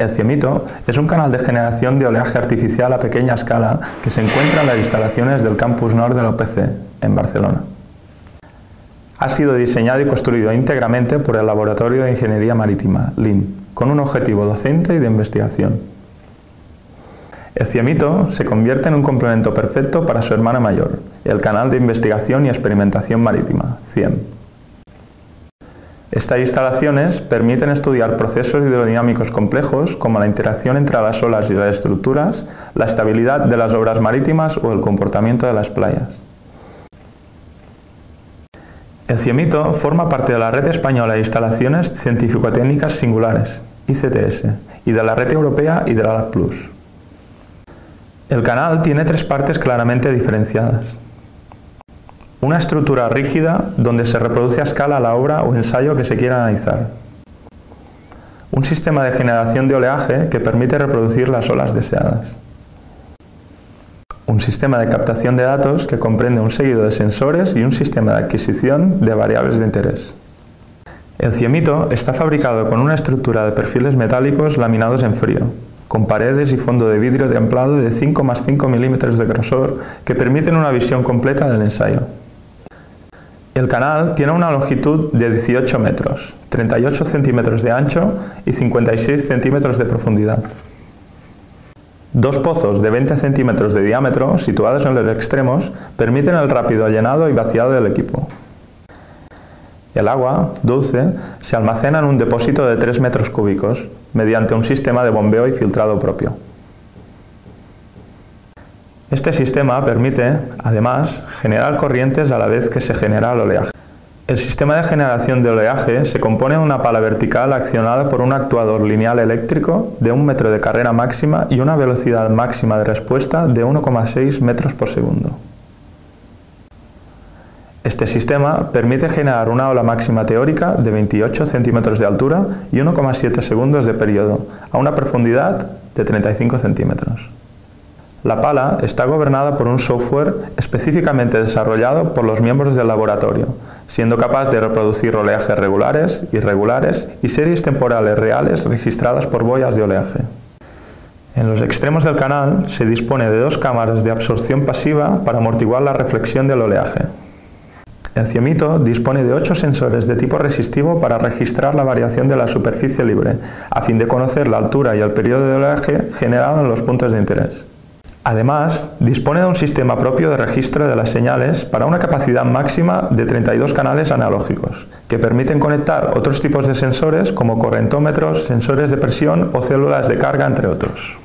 El Ciemito es un canal de generación de oleaje artificial a pequeña escala que se encuentra en las instalaciones del Campus Nord de la OPC, en Barcelona. Ha sido diseñado y construido íntegramente por el Laboratorio de Ingeniería Marítima, LIM, con un objetivo docente y de investigación. El Ciemito se convierte en un complemento perfecto para su hermana mayor, el Canal de Investigación y Experimentación Marítima, CIEM. Estas instalaciones permiten estudiar procesos hidrodinámicos complejos como la interacción entre las olas y las estructuras, la estabilidad de las obras marítimas o el comportamiento de las playas. El CIEMITO forma parte de la Red Española de Instalaciones Científico-Técnicas Singulares, ICTS, y de la Red Europea y de la LAB+. El canal tiene tres partes claramente diferenciadas. Una estructura rígida donde se reproduce a escala la obra o ensayo que se quiera analizar. Un sistema de generación de oleaje que permite reproducir las olas deseadas. Un sistema de captación de datos que comprende un seguido de sensores y un sistema de adquisición de variables de interés. El ciemito está fabricado con una estructura de perfiles metálicos laminados en frío, con paredes y fondo de vidrio templado de 5 más 5 milímetros de grosor que permiten una visión completa del ensayo. El canal tiene una longitud de 18 metros, 38 centímetros de ancho y 56 centímetros de profundidad. Dos pozos de 20 centímetros de diámetro, situados en los extremos, permiten el rápido llenado y vaciado del equipo. El agua, dulce, se almacena en un depósito de 3 metros cúbicos, mediante un sistema de bombeo y filtrado propio. Este sistema permite, además, generar corrientes a la vez que se genera el oleaje. El sistema de generación de oleaje se compone de una pala vertical accionada por un actuador lineal eléctrico de un metro de carrera máxima y una velocidad máxima de respuesta de 1,6 metros por segundo. Este sistema permite generar una ola máxima teórica de 28 centímetros de altura y 1,7 segundos de periodo, a una profundidad de 35 centímetros. La pala está gobernada por un software específicamente desarrollado por los miembros del laboratorio, siendo capaz de reproducir oleajes regulares, irregulares y series temporales reales registradas por boyas de oleaje. En los extremos del canal se dispone de dos cámaras de absorción pasiva para amortiguar la reflexión del oleaje. El ciemito dispone de ocho sensores de tipo resistivo para registrar la variación de la superficie libre, a fin de conocer la altura y el periodo de oleaje generado en los puntos de interés. Además, dispone de un sistema propio de registro de las señales para una capacidad máxima de 32 canales analógicos, que permiten conectar otros tipos de sensores como correntómetros, sensores de presión o células de carga, entre otros.